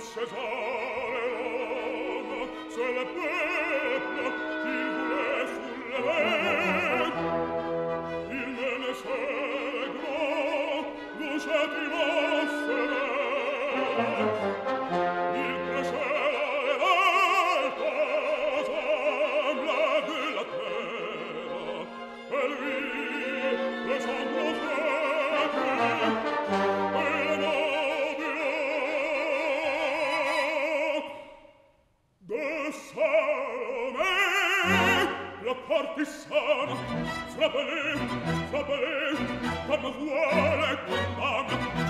Cesare Roma, se le pepla, il vule sulle vele, la porti sana Frappelé, frappelé, far me vuole condanna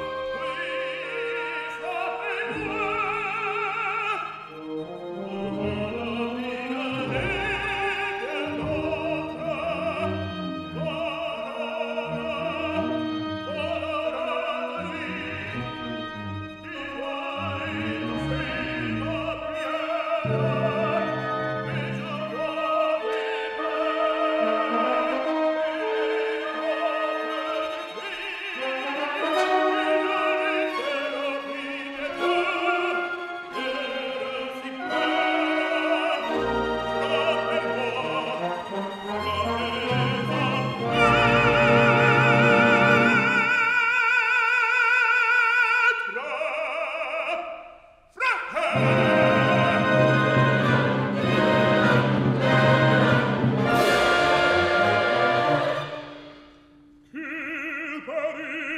Paris